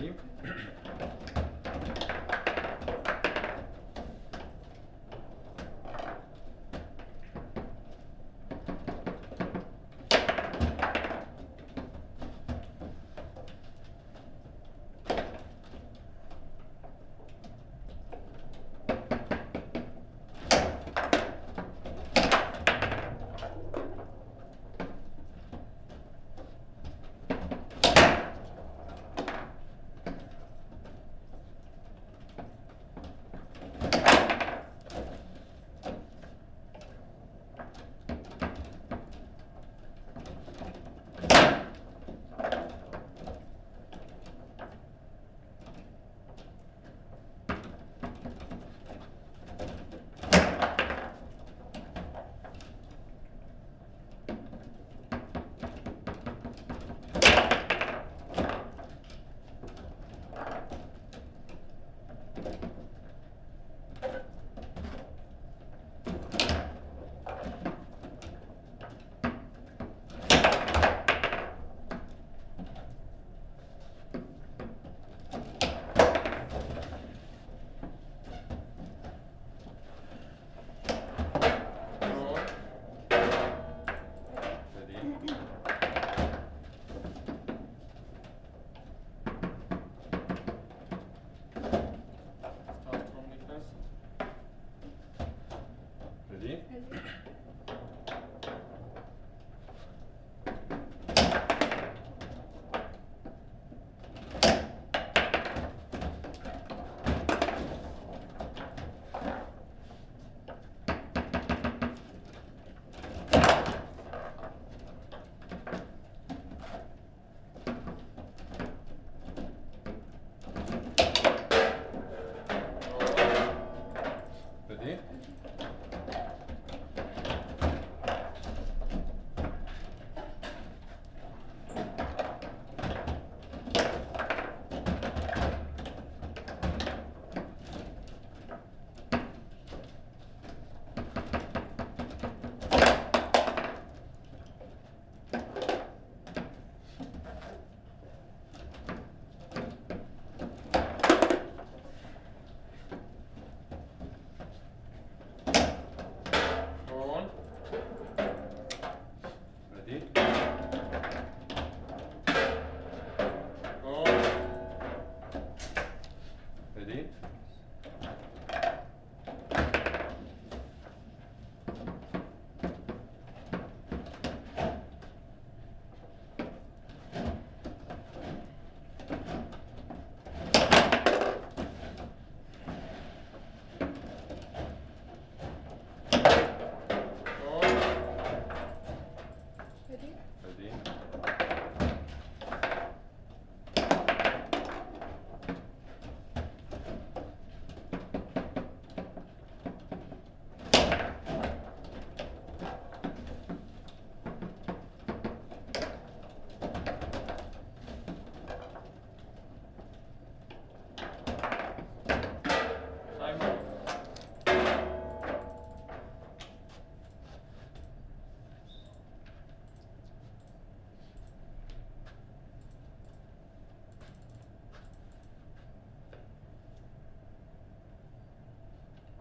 ты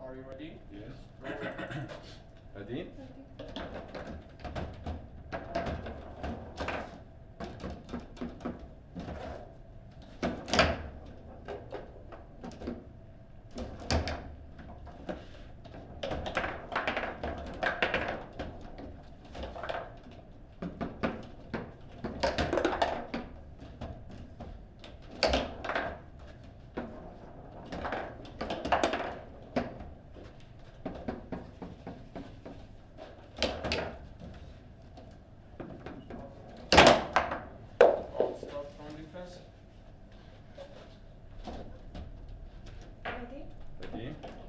Are you ready? Yes. Roll. Ready? Ready?